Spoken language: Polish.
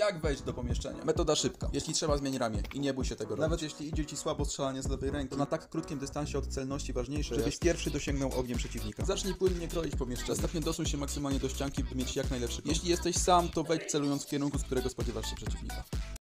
Jak wejść do pomieszczenia? Metoda szybka. Jeśli trzeba, zmień ramię i nie bój się tego robić. Nawet jeśli idzie ci słabo strzelanie z lewej ręki, to na tak krótkim dystansie od celności ważniejsze żebyś pierwszy dosięgnął ogniem przeciwnika. Zacznij płynnie kroić pomieszczenie. Następnie dosuń się maksymalnie do ścianki, by mieć jak najlepszy kąt. Jeśli jesteś sam, to wejdź celując w kierunku, z którego spodziewasz się przeciwnika.